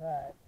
Right.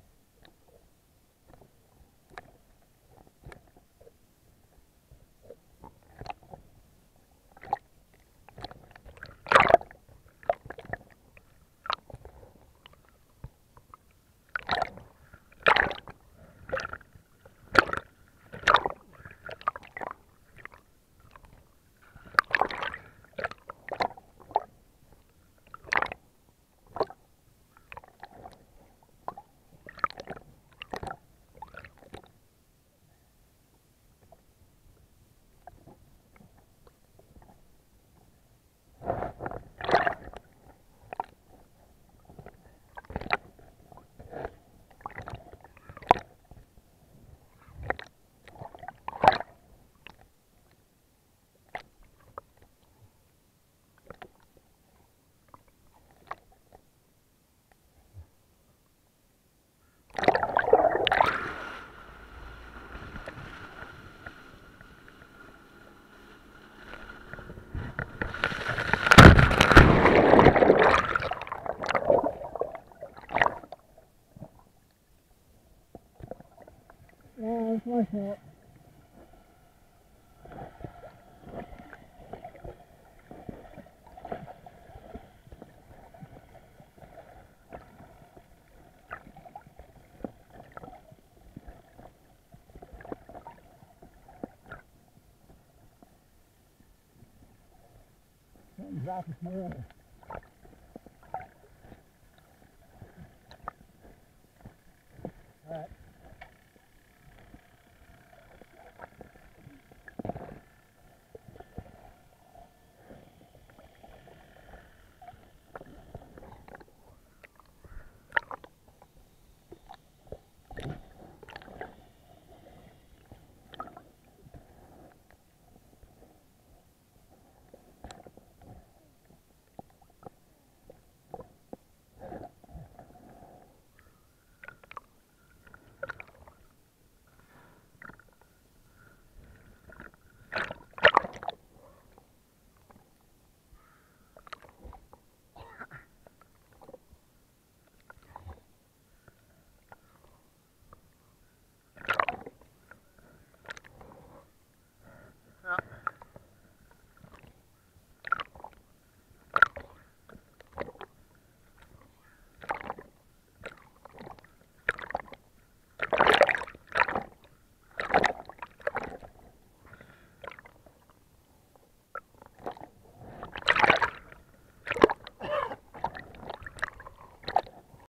Yeah, that's my fault. Something's off.